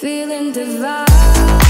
feeling divine.